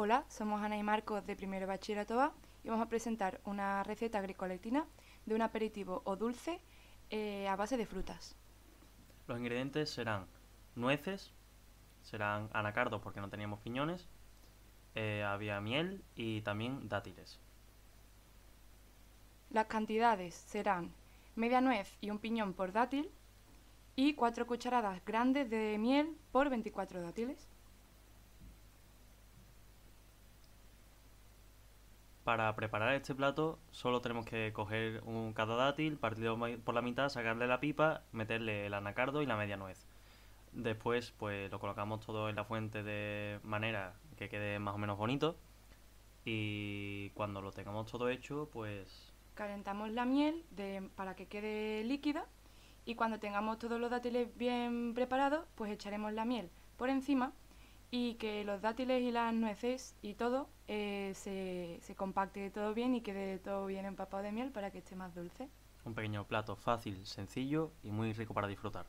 Hola, somos Ana y Marcos de Primero Bachillerato A y vamos a presentar una receta agricolectina de un aperitivo o dulce eh, a base de frutas. Los ingredientes serán nueces, serán anacardos porque no teníamos piñones, eh, había miel y también dátiles. Las cantidades serán media nuez y un piñón por dátil y 4 cucharadas grandes de miel por 24 dátiles. Para preparar este plato solo tenemos que coger un cada dátil, partirlo por la mitad, sacarle la pipa, meterle el anacardo y la media nuez. Después pues lo colocamos todo en la fuente de manera que quede más o menos bonito y cuando lo tengamos todo hecho pues... Calentamos la miel para que quede líquida y cuando tengamos todos los dátiles bien preparados pues echaremos la miel por encima y que los dátiles y las nueces y todo eh, se, se compacte todo bien y quede todo bien empapado de miel para que esté más dulce. Un pequeño plato fácil, sencillo y muy rico para disfrutar.